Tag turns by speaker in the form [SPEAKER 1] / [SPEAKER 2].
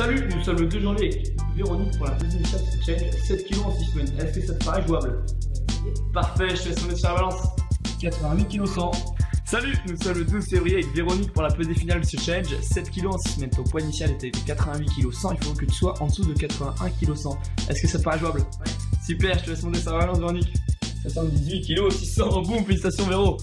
[SPEAKER 1] Salut, nous sommes le 2 janvier avec Véronique pour la deuxième étape de challenge 7 kg en 6 semaines. Est-ce que ça te paraît jouable Parfait, je te laisse monter sur la balance.
[SPEAKER 2] 88 kg 100.
[SPEAKER 1] Salut, nous sommes le 12 février avec Véronique pour la pesée finale de ce challenge 7 kg en 6 semaines. Ton poids initial était de 88 kg 100, il faut que tu sois en dessous de 81 kg 100. Est-ce que ça te paraît jouable
[SPEAKER 2] Ouais.
[SPEAKER 1] Super, je te laisse monter sur la balance Véronique. 78 kg 600, boum, félicitations Véro